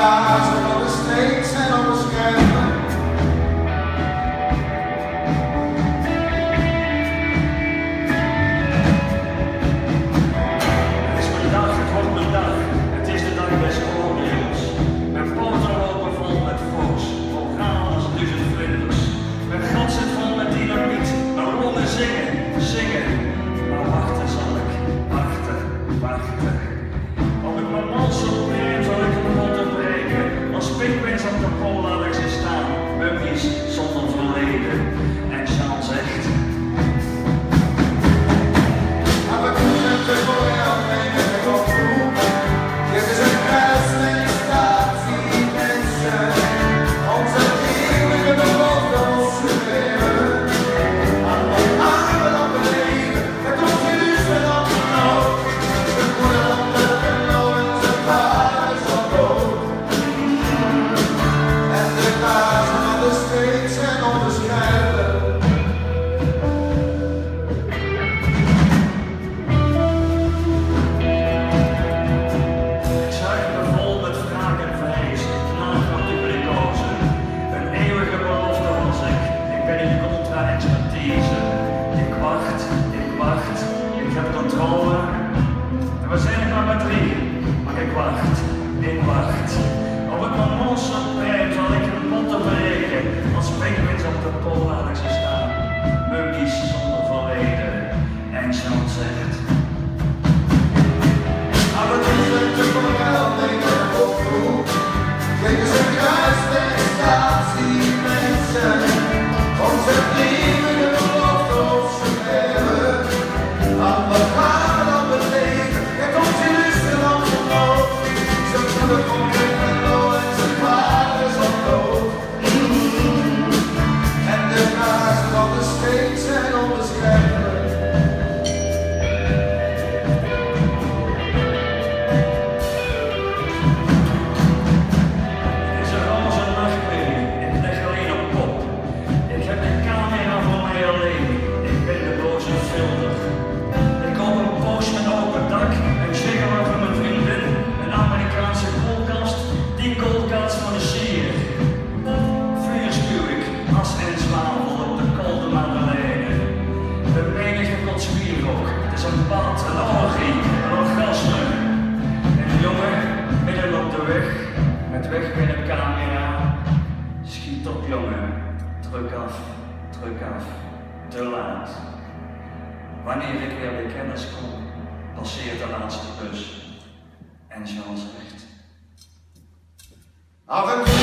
straat en de steeds en op de schermen. Het is mijn dag, het wordt mijn dag. Het is de dag des Colombiërs. Mijn poten lopen vol met volks, vol chaos, duizend vlinders. Mijn gat zit vol met dynamiet, maar zingen, zingen. Maar wachten zal ik, wachten, wachten. all other gestaan, mummies zonder verleden. wacht, wacht. Oh, op het Mamonse zal ik een potten breken, als penguins op de polarexen staan. Muggies Druk af, druk af, te laat. Wanneer ik weer bij kennis kom, passeert de laatste bus. En Charles recht. Af.